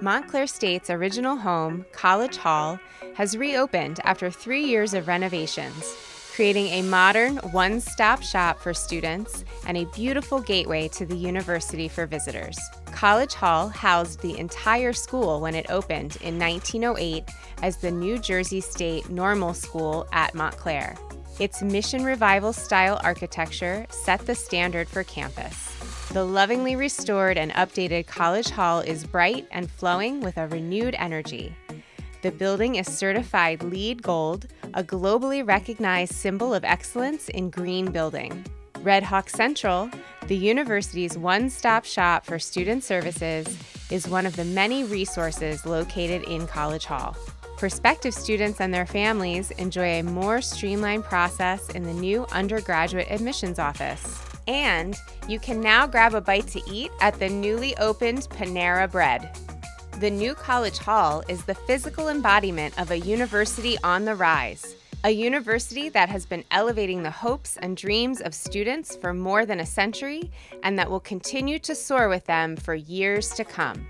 Montclair State's original home, College Hall, has reopened after three years of renovations, creating a modern one stop shop for students and a beautiful gateway to the university for visitors. College Hall housed the entire school when it opened in 1908 as the New Jersey State Normal School at Montclair. Its mission revival style architecture set the standard for campus. The lovingly restored and updated College Hall is bright and flowing with a renewed energy. The building is certified LEED Gold, a globally recognized symbol of excellence in green building. Red Hawk Central, the university's one stop shop for student services, is one of the many resources located in College Hall. Prospective students and their families enjoy a more streamlined process in the new undergraduate admissions office. And you can now grab a bite to eat at the newly opened Panera Bread. The new College Hall is the physical embodiment of a university on the rise, a university that has been elevating the hopes and dreams of students for more than a century and that will continue to soar with them for years to come.